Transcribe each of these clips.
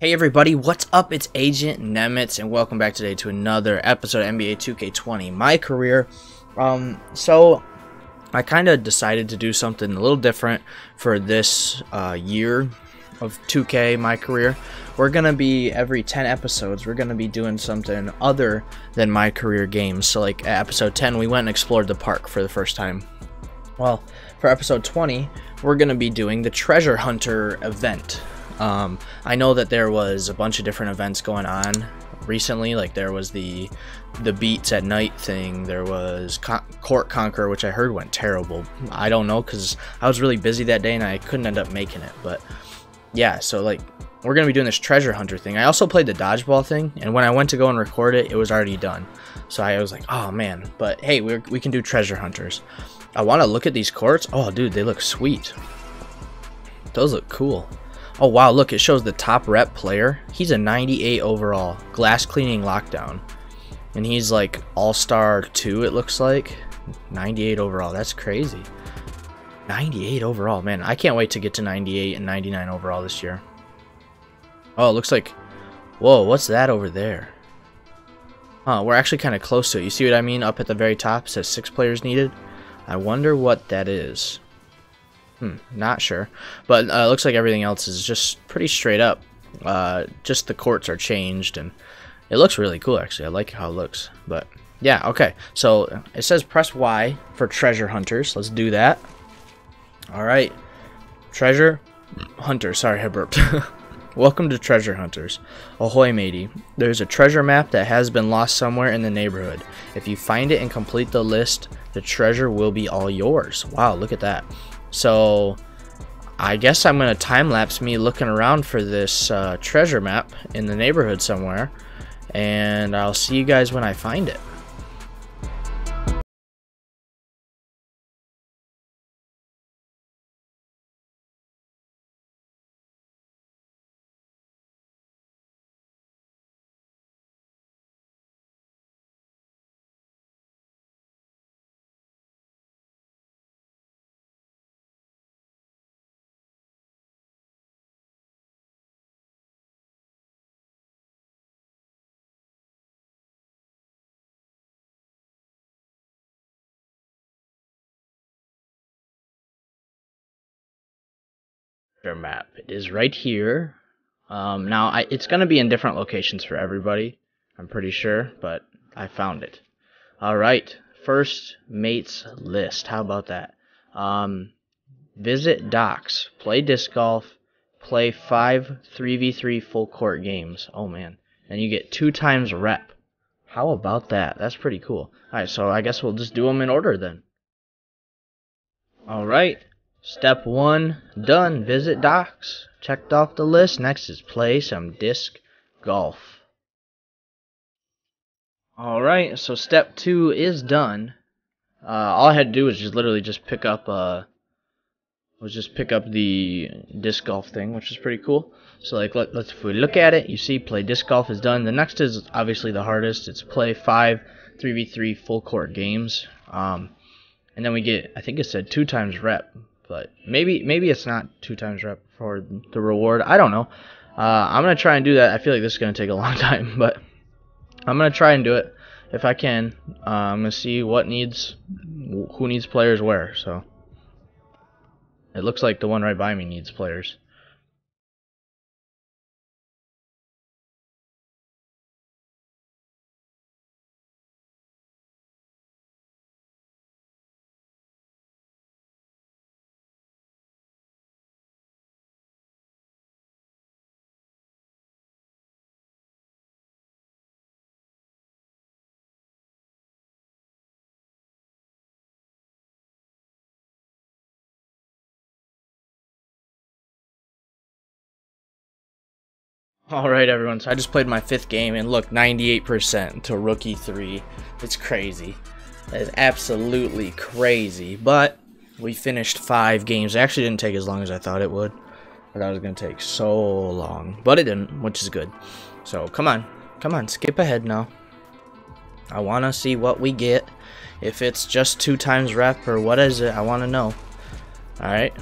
Hey everybody, what's up? It's Agent Nemitz and welcome back today to another episode of NBA 2K20, my career. Um, so I kind of decided to do something a little different for this uh, year of 2K, my career. We're gonna be every 10 episodes, we're gonna be doing something other than my career games. So like episode 10, we went and explored the park for the first time. Well, for episode 20, we're gonna be doing the treasure hunter event. Um, I know that there was a bunch of different events going on recently. Like there was the the beats at night thing. There was Con- Court Conquer, which I heard went terrible. I don't know because I was really busy that day and I couldn't end up making it. But yeah, so like we're gonna be doing this treasure hunter thing. I also played the dodgeball thing, and when I went to go and record it, it was already done. So I was like, oh man. But hey, we we can do treasure hunters. I want to look at these courts. Oh, dude, they look sweet. Those look cool. Oh wow, look, it shows the top rep player. He's a 98 overall, glass cleaning lockdown. And he's like all-star 2 it looks like. 98 overall, that's crazy. 98 overall, man. I can't wait to get to 98 and 99 overall this year. Oh, it looks like Whoa, what's that over there? Huh, we're actually kind of close to it. You see what I mean? Up at the very top says 6 players needed. I wonder what that is. Hmm, not sure. But uh, looks like everything else is just pretty straight up. Uh, just the courts are changed, and it looks really cool, actually. I like how it looks. But, yeah, okay. So, it says press Y for treasure hunters. Let's do that. Alright. Treasure hunter. Sorry, I burped. Welcome to Treasure Hunters. Ahoy, matey. There's a treasure map that has been lost somewhere in the neighborhood. If you find it and complete the list, the treasure will be all yours. Wow, look at that. So I guess I'm going to time-lapse me looking around for this uh, treasure map in the neighborhood somewhere. And I'll see you guys when I find it. Map. It is right here. Um, now, I, it's going to be in different locations for everybody, I'm pretty sure, but I found it. Alright, first mates list. How about that? Um, visit docks, play disc golf, play five 3v3 full court games. Oh man. And you get two times rep. How about that? That's pretty cool. Alright, so I guess we'll just do them in order then. Alright, Step 1 done. Visit docks. Checked off the list. Next is play some disc golf. Alright, so step 2 is done. Uh, all I had to do was just literally just pick up uh, was just pick up the disc golf thing, which is pretty cool. So like let, us if we look at it, you see play disc golf is done. The next is obviously the hardest. It's play five 3v3 full court games. Um, and then we get I think it said two times rep. But maybe maybe it's not two times rep for the reward. I don't know. Uh, I'm gonna try and do that. I feel like this is gonna take a long time, but I'm gonna try and do it if I can. Uh, I'm gonna see what needs who needs players where. So it looks like the one right by me needs players. Alright everyone, so I just played my fifth game and look, 98% to rookie 3. It's crazy. That is absolutely crazy. But we finished five games. It actually didn't take as long as I thought it would. I thought it was going to take so long. But it didn't, which is good. So come on. Come on, skip ahead now. I want to see what we get. If it's just two times rep or what is it, I want to know. Alright.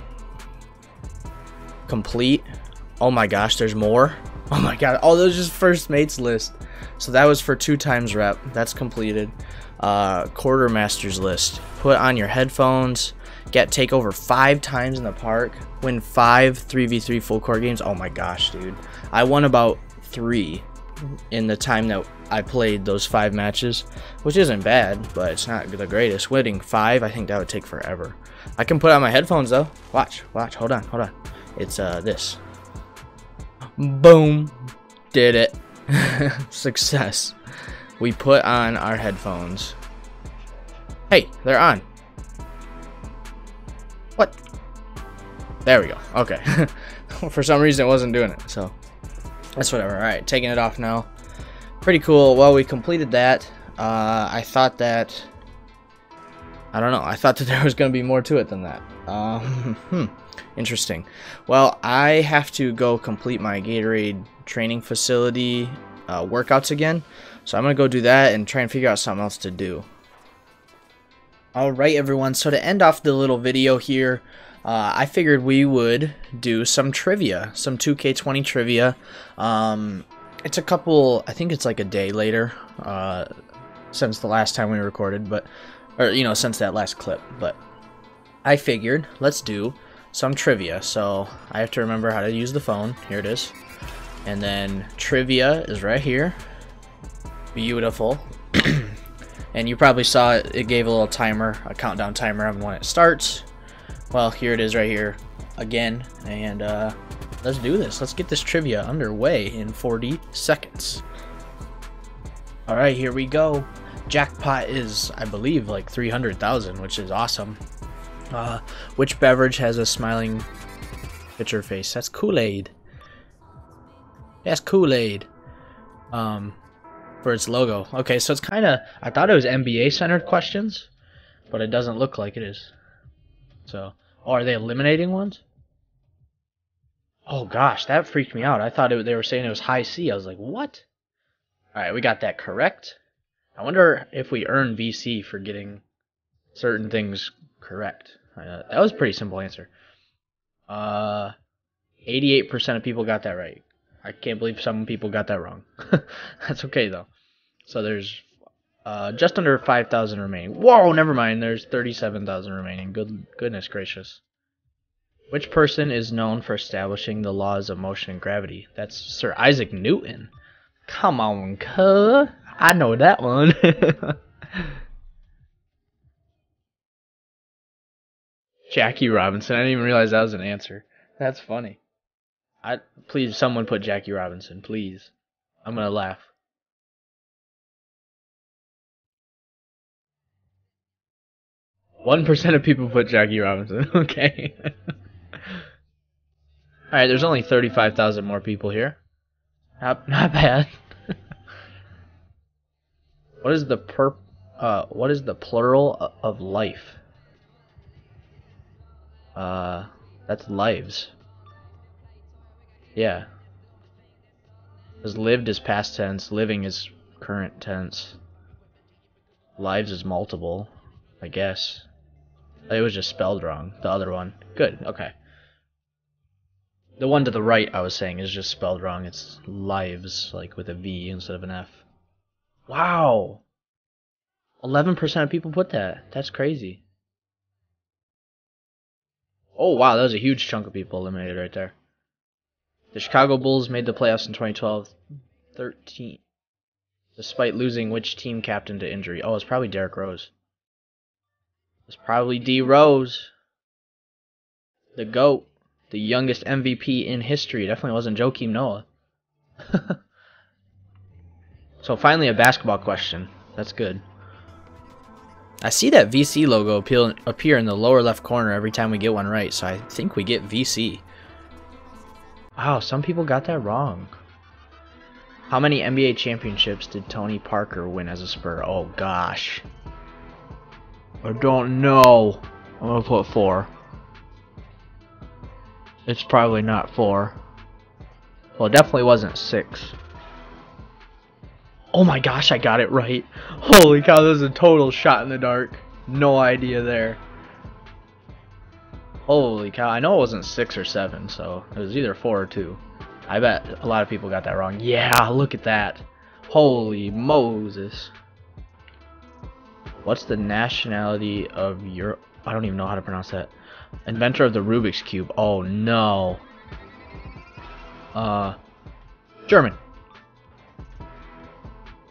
Complete. Oh my gosh, there's more. Oh my god. Oh, those just first mates list. So that was for two times rep. That's completed. Uh, quartermasters list. Put on your headphones. Get take over five times in the park. Win five 3v3 full court games. Oh my gosh, dude. I won about three in the time that I played those five matches, which isn't bad, but it's not the greatest. Winning five, I think that would take forever. I can put on my headphones though. Watch, watch, hold on, hold on. It's uh this. Boom. Did it. Success. We put on our headphones. Hey, they're on. What? There we go. Okay. For some reason it wasn't doing it, so that's whatever. Alright, taking it off now. Pretty cool. Well, we completed that. Uh, I thought that... I don't know. I thought that there was going to be more to it than that. Um, hmm. Interesting. Well, I have to go complete my Gatorade training facility uh, workouts again. So I'm going to go do that and try and figure out something else to do. Alright everyone, so to end off the little video here, uh, I figured we would do some trivia, some 2K20 trivia. Um, it's a couple, I think it's like a day later uh, since the last time we recorded, but, or, you know, since that last clip, but I figured let's do some trivia. So I have to remember how to use the phone. Here it is. And then trivia is right here. Beautiful. and you probably saw it, it gave a little timer, a countdown timer when it starts. Well, here it is right here again, and uh, let's do this. Let's get this trivia underway in 40 seconds. All right, here we go. Jackpot is, I believe, like 300,000, which is awesome. Uh, which beverage has a smiling picture face? That's Kool-Aid. That's Kool-Aid. Um, for its logo. Okay, so it's kind of, I thought it was NBA-centered questions, but it doesn't look like it is. So, oh, are they eliminating ones? Oh gosh, that freaked me out. I thought it, they were saying it was Hi-C. I was like, what? All right, we got that correct. I wonder if we earn VC for getting certain things correct. Uh, that was a pretty simple answer. Uh, 88% of people got that right. I can't believe some people got that wrong. That's okay though. So there's uh, just under 5,000 remaining. Whoa, never mind. There's 37,000 remaining. Good, goodness gracious. Which person is known for establishing the laws of motion and gravity? That's Sir Isaac Newton. Come on, cuh. I know that one. Jackie Robinson. I didn't even realize that was an answer. That's funny. I please someone put Jackie Robinson, please. I'm gonna laugh. One percent of people put Jackie Robinson. okay. All right, there's only thirty-five thousand more people here. Not not bad. What is the per? Uh, what is the plural of life? Uh, that's lives. Yeah. Because lived is past tense, living is current tense. Lives is multiple, I guess. It was just spelled wrong. The other one. Good. Okay. The one to the right, I was saying, is just spelled wrong. It's lives, like with a V instead of an F. Wow! 11% of people put that. That's crazy. Oh, wow, that was a huge chunk of people eliminated right there. The Chicago Bulls made the playoffs in 2012. 13. Despite losing which team captain to injury? Oh, it's probably Derrick Rose. It's probably D Rose. The GOAT. The youngest MVP in history. Definitely wasn't Joakim Noah. so finally a basketball question. That's good. I see that VC logo appear in the lower left corner every time we get one right, so I think we get VC. Wow, some people got that wrong. How many NBA championships did Tony Parker win as a Spur? Oh gosh. I don't know. I'm gonna put four. It's probably not four. Well, it definitely wasn't six. Oh my gosh, I got it right. Holy cow, this is a total shot in the dark. No idea there. Holy cow, I know it wasn't six or seven, so it was either four or two. I bet a lot of people got that wrong. Yeah, look at that. Holy Moses. What's the nationality of Europe? I don't even know how to pronounce that. Inventor of the Rubik's Cube. Oh no. Uh, German.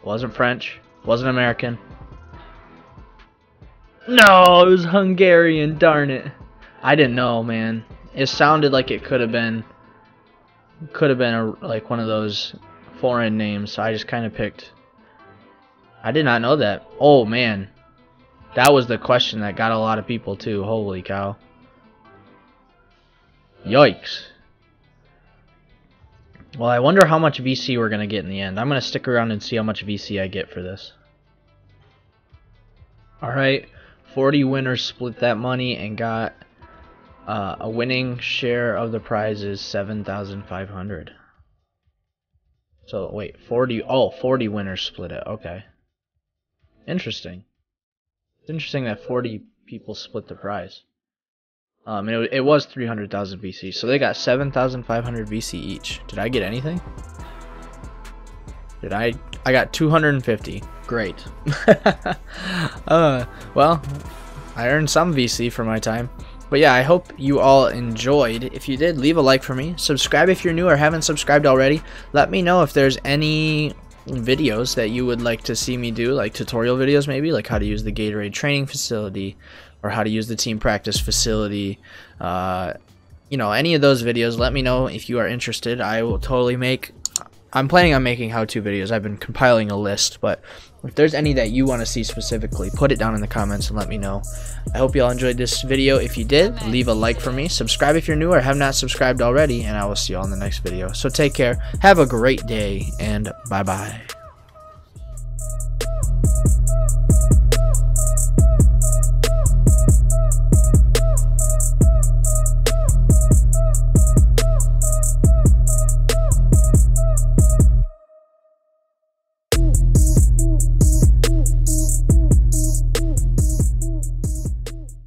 Wasn't French. Wasn't American. No, it was Hungarian, darn it. I didn't know, man. It sounded like it could have been could have been a, like one of those foreign names, so I just kind of picked I did not know that. Oh man. That was the question that got a lot of people too. Holy cow. Yikes. Well, I wonder how much VC we're going to get in the end. I'm going to stick around and see how much VC I get for this. Alright, 40 winners split that money and got uh, a winning share of the prize is 7,500. So, wait, 40, oh, 40 winners split it, okay. Interesting. It's interesting that 40 people split the prize. Um, it, it was 300,000 VC, so they got 7,500 VC each. Did I get anything? Did I? I got 250. Great. uh, well, I earned some VC for my time. But yeah, I hope you all enjoyed. If you did, leave a like for me. Subscribe if you're new or haven't subscribed already. Let me know if there's any videos that you would like to see me do, like tutorial videos maybe, like how to use the Gatorade training facility, or how to use the team practice facility. Uh, you know, any of those videos, let me know if you are interested. I will totally make. I'm planning on making how-to videos. I've been compiling a list, but if there's any that you want to see specifically, put it down in the comments and let me know. I hope you all enjoyed this video. If you did, leave a like for me. Subscribe if you're new or have not subscribed already, and I will see you all in the next video. So take care, have a great day, and bye-bye.